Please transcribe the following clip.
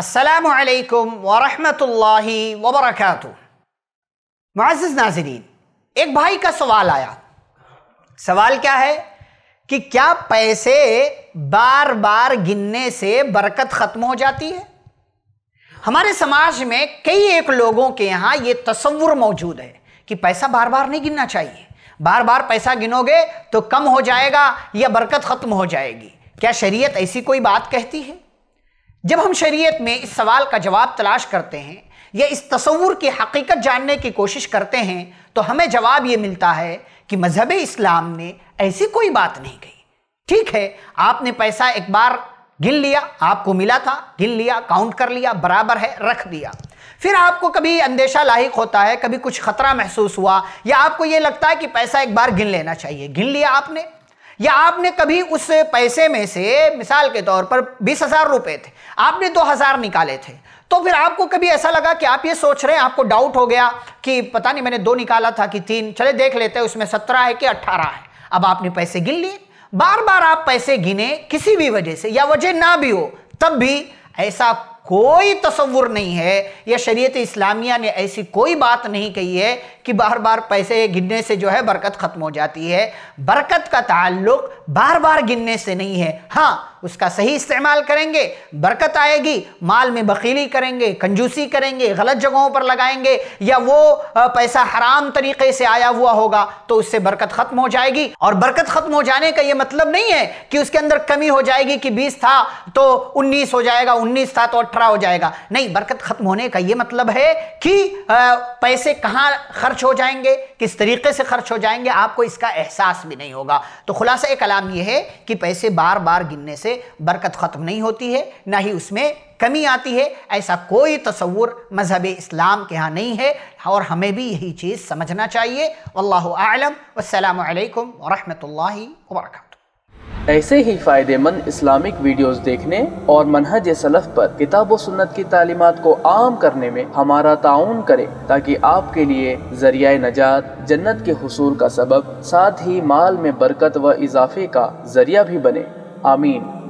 असलकम वरहमतुल्लाहि वबरकातुहू मुआज़ नाजरीन एक भाई का सवाल आया। सवाल क्या है? कि क्या पैसे बार बार गिनने से बरकत ख़त्म हो जाती है? हमारे समाज में कई एक लोगों के यहाँ ये तस्वुर मौजूद है कि पैसा बार बार नहीं गिनना चाहिए। बार बार पैसा गिनोगे तो कम हो जाएगा या बरकत ख़त्म हो जाएगी। क्या शरीयत ऐसी कोई बात कहती है? जब हम शरीयत में इस सवाल का जवाब तलाश करते हैं या इस तस्वूर की हकीकत जानने की कोशिश करते हैं तो हमें जवाब ये मिलता है कि मज़हब इस्लाम ने ऐसी कोई बात नहीं कही। ठीक है, आपने पैसा एक बार गिन लिया, आपको मिला था, गिन लिया, काउंट कर लिया, बराबर है, रख दिया। फिर आपको कभी अंदेशा लाहिक होता है, कभी कुछ खतरा महसूस हुआ, या आपको यह लगता है कि पैसा एक बार गिन लेना चाहिए। गिन लिया आपने या आपने कभी उस पैसे में से, मिसाल के तौर पर बीस हज़ार रुपए थे, आपने दो हज़ार निकाले थे तो फिर आपको कभी ऐसा लगा कि आप ये सोच रहे हैं, आपको डाउट हो गया कि पता नहीं मैंने दो निकाला था कि तीन, चले देख लेते हैं, उसमें सत्रह है कि अट्ठारह है। अब आपने पैसे गिन लिए। बार बार आप पैसे गिने किसी भी वजह से, या वजह ना भी हो, तब भी ऐसा कोई तस्वुर नहीं है। या शरीयत इस्लामिया ने ऐसी कोई बात नहीं कही है कि बार बार पैसे गिनने से जो है बरकत ख़त्म हो जाती है। बरकत का ताल्लुक बार बार गिनने से नहीं है। हाँ उसका सही इस्तेमाल करेंगे, बरकत आएगी, माल में बखीली करेंगे, कंजूसी करेंगे, गलत जगहों पर लगाएँगे, या वो पैसा हराम तरीके से आया हुआ होगा तो उससे बरकत ख़त्म हो जाएगी। और बरकत ख़त्म हो जाने का ये मतलब नहीं है कि उसके अंदर कमी हो जाएगी कि 20 था तो 19 हो जाएगा 19 था तो 18 हो जाएगा। नहीं, बरकत ख़त्म होने का ये मतलब है कि पैसे कहाँ खर्च हो जाएँगे, किस तरीके से खर्च हो जाएँगे, आपको इसका एहसास भी नहीं होगा। तो खुलासा कलाम यह है कि पैसे बार बार गिनने से बरकत ख़त्म नहीं होती है, ना ही उसमें कमी आती है। ऐसा कोई तस्वुर मज़हब इस्लाम के यहाँ नहीं है और हमें भी यही चीज़ समझना चाहिए। अल्लाह आलम। वसलम वरहमल वर्का ऐसे ही फ़ायदेमंद इस्लामिक वीडियोस देखने और मनहज सलफ़ पर किताब सुन्नत की तालीमत को आम करने में हमारा ताउन करें, ताकि आपके लिए ज़रिया नजात, जन्नत के हसूल का सबब, साथ ही माल में बरकत व इजाफे का ज़रिया भी बने। आमीन।